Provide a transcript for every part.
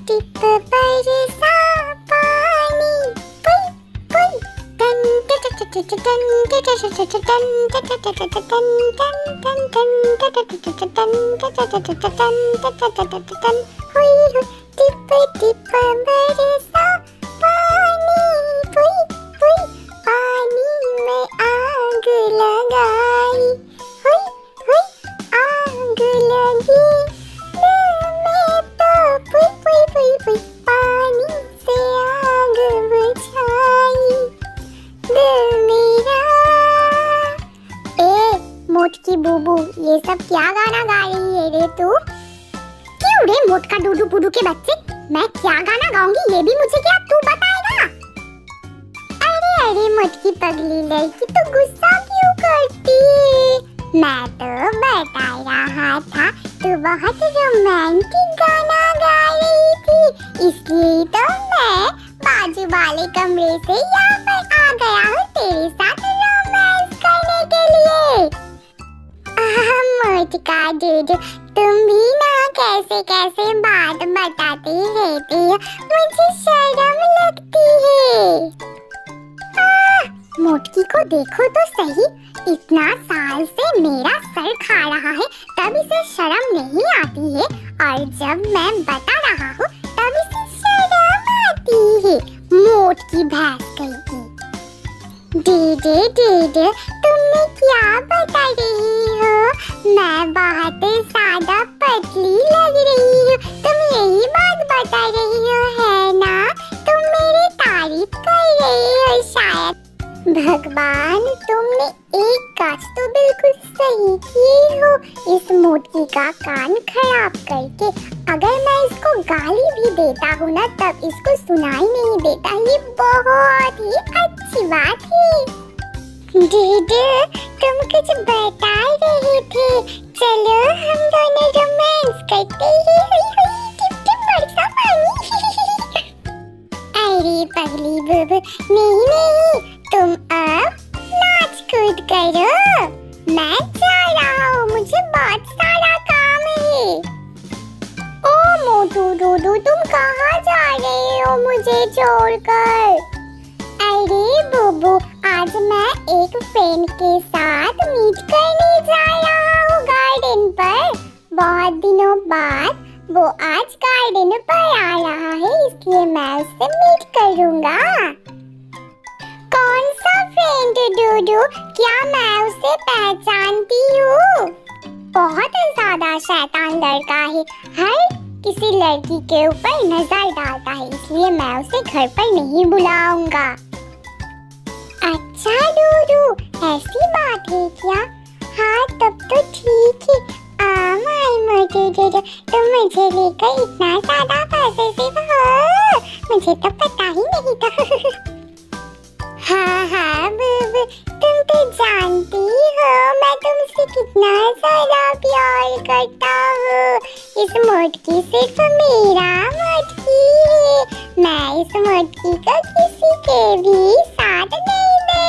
Tip बरसा पानी पुई पुई ton ton ton ton ton ton ton क्या गाना गा रही है रे तू। क्यों रे मोटका डूडू पुडू के बच्चे? मैं क्या गाना गाऊँगी ये भी मुझे क्या तू बताएगा? अरे अरे मोटकी पगली लड़की तो गुस्सा क्यों करती? है मैं तो बता रहा था, तू बहुत रोमांटिक गाना गा रही थी। इसलिए तो मैं बाजू वाले कमरे से यहाँ पर आ गया हूँ तेरे साथ रोमांस करने के लिए। आह, मोटका तुम भी ना कैसे कैसे बात बताती रहती हो। मुझे शर्म लगती है। मोटकी को देखो तो सही। इतना साल से मेरा सर खा रहा है तब इसे शर्म नहीं आती है। और जब मैं बता रहा हूँ तब इसे शर्म आती है। मोट की भैंस कही की दीदी दीदी तुमने क्या बता रही हो? मैं बहुत ज़्यादा पतली लग रही हूँ। तुम यही बात बता रही हो, है ना? तुम मेरी तारीफ़ कर रही हो शायद। भगवान, तुमने एक काज तो बिल्कुल सही की हो। इस मोटकी का कान खराब करके अगर मैं इसको गाली भी देता हूँ ना, तब इसको सुनाई नहीं देता। ये बहुत ही अच्छी बात है। दीदी तुम कुछ बता रहे थे। चलो, हम दोनों रोमांस करते हैं। अरे, पगली बुब। नहीं नहीं, तुम अब नाच कूद करो। मैं जा रहा हूँ, मुझे बहुत सारा काम है। ओ, मोटू डूडू, तुम कहाँ जा रहे हो मुझे छोड़कर? अरे, बुबू आज मैं एक फ्रेंड के साथ मीट करने जा रहा हूँ गार्डन पर। बहुत दिनों बाद वो आज गार्डन पर आ रहा है, इसलिए मैं उससे मीट करूँगा। कौन सा फ्रेंड डूडू? क्या मैं उसे पहचानती हूँ? बहुत ज़्यादा शैतान लड़का है। हर किसी लड़की के ऊपर नज़र डालता है, इसलिए मैं उसे घर पर नहीं बुलाऊँगा। अच्छा डूडू ऐसी बात है क्या? हाँ तब तो ठीक है। आ माय मोटे डूडू तुम मुझे लेकर इतना ज़्यादा पॉजिटिव हो? मुझे तो पता ही नहीं था। हाँ हाँ बुबु, तुम तो जानती हो, मैं तुमसे कितना ज़्यादा प्यार करता हूँ। इस मोटकी सिर्फ़ मेरा मोटकी है। मैं इस मोटकी को किसी के भी साथ नहीं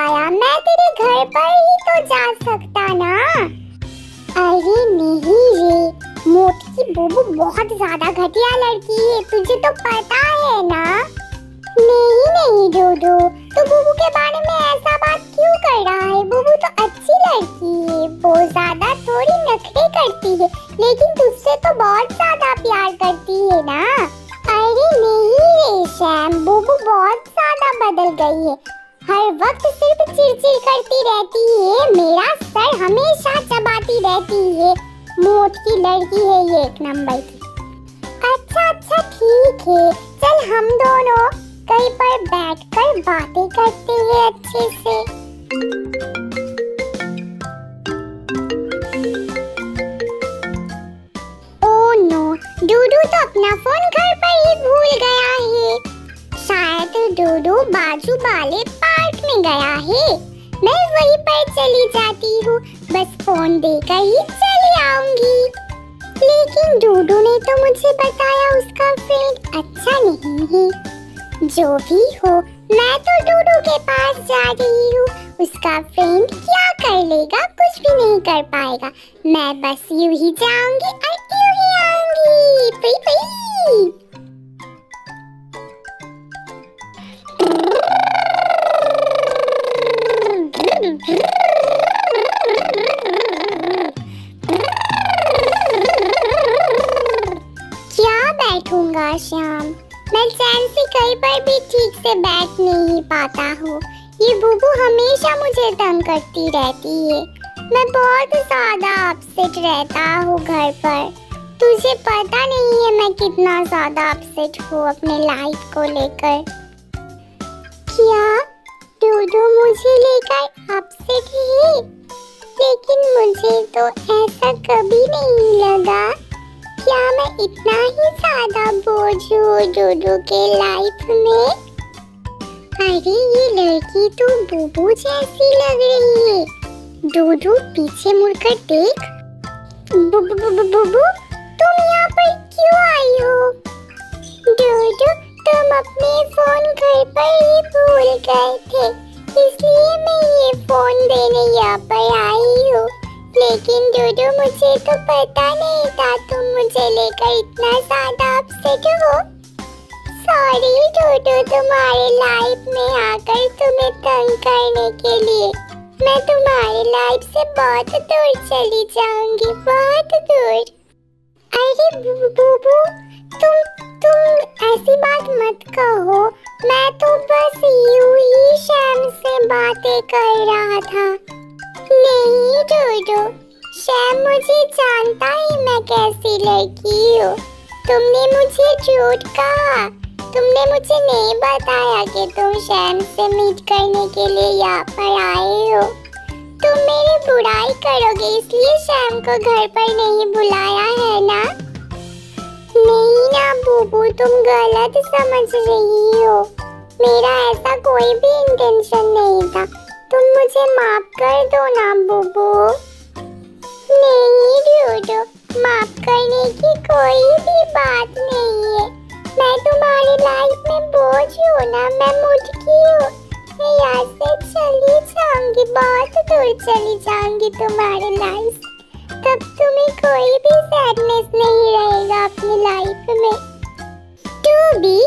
बुलाया मैं तेरे घर पर ही तो जा सकता ना। अरे नहीं रे, मोटी बुबू बहुत ज़्यादा घटिया लड़की है, तुझे तो पता है ना। नहीं नहीं डूडू, तू बुबू के बारे में ऐसा बात क्यों कर रहा है? बुबू तो अच्छी लड़की है, वो ज़्यादा थोड़ी नखरे करती है, लेकिन तुझसे तो बहुत ज़्यादा प्यार करती है ना। रहती है। मोट की लड़की है ये, एक नंबर की। अच्छा अच्छा ठीक है। चल हम दोनों कहीं पर बैठकर बातें करते हैं अच्छे से। ओ नो, डूडू तो अपना फ़ोन घर पर ही भूल गया है। शायद डूडू बाजू वाले पार्क में गया है। मैं वहीं पर चली जाती हूँ। फ़ोन देकर ही चली आऊँगी। लेकिन डूडू ने तो मुझे बताया उसका फ्रेंड अच्छा नहीं है। जो भी हो, मैं तो डूडू के पास जा रही हूँ। उसका फ्रेंड क्या कर लेगा, कुछ भी नहीं कर पाएगा। मैं बस यूँ ही जाऊँगी और यूँ ही आऊँगी। बैठूँगा श्याम। मैं चैन से कहीं पर भी ठीक से बैठ नहीं पाता हूँ। ये बुबू हमेशा मुझे तंग करती रहती है। मैं बहुत ज़्यादा अपसेट रहता हूँ घर पर। तुझे पता नहीं है मैं कितना ज़्यादा अपसेट हूँ अपने लाइफ को लेकर। क्या डूडू मुझे लेकर अपसेट है? लेकिन मुझे तो ऐसा कभी नहीं लगा। मैं इतना ही ज़्यादा बोझ हूँ डूडू के लाइफ में। अरे, ये लड़की तो बुबू जैसी लग रही है। डूडू पीछे मुड़कर देख। बुबू तुम यहाँ पर क्यों आई हो? डूडू, तुम अपने फ़ोन घर पर ही भूल गए थे, इसलिए मैं ये फ़ोन देने यहाँ पर आई हूँ। लेकिन डूडू मुझे तो पता नहीं था तुम मुझे लेकर इतना ज़्यादा अपसेट हो। सॉरी डूडू, तुम्हारे लाइफ में आकर तुम्हें तंग करने के लिए। मैं तुम्हारी लाइफ से बहुत दूर चली जाऊँगी, बहुत दूर। अरे बूबू, तुम तुम ऐसी बात मत कहो। मैं तो बस यूँ ही शैम से बातें कर रहा था। नहीं डूडू शैम मुझे जानता ही मैं कैसी लड़की हूँ। तुमने मुझे झूठ कहा। तुमने मुझे नहीं बताया कि तुम शैम से मीट करने के लिए यहाँ पर आए हो। तुम मेरी बुराई करोगे, इसलिए शैम को घर पर नहीं बुलाया है ना? नहीं ना, बूबू, तुम गलत समझ रही हो। मेरा ऐसा कोई भी इंटेंशन नहीं था। तुम मुझे माफ़ कर दो ना, बूबू। नहीं, डूडू, माफ़ करने की कोई भी बात नहीं है। मैं तुम्हारी लाइफ में बोझ हूँ ना, मैं मुटकी हूँ। मैं यहाँ से चली जाऊँगी, बहुत दूर चली जाऊँगी तुम्हारी लाइफ तब तुम्हें कोई भी सैडनेस नहीं रहेगा अपनी लाइफ में। To be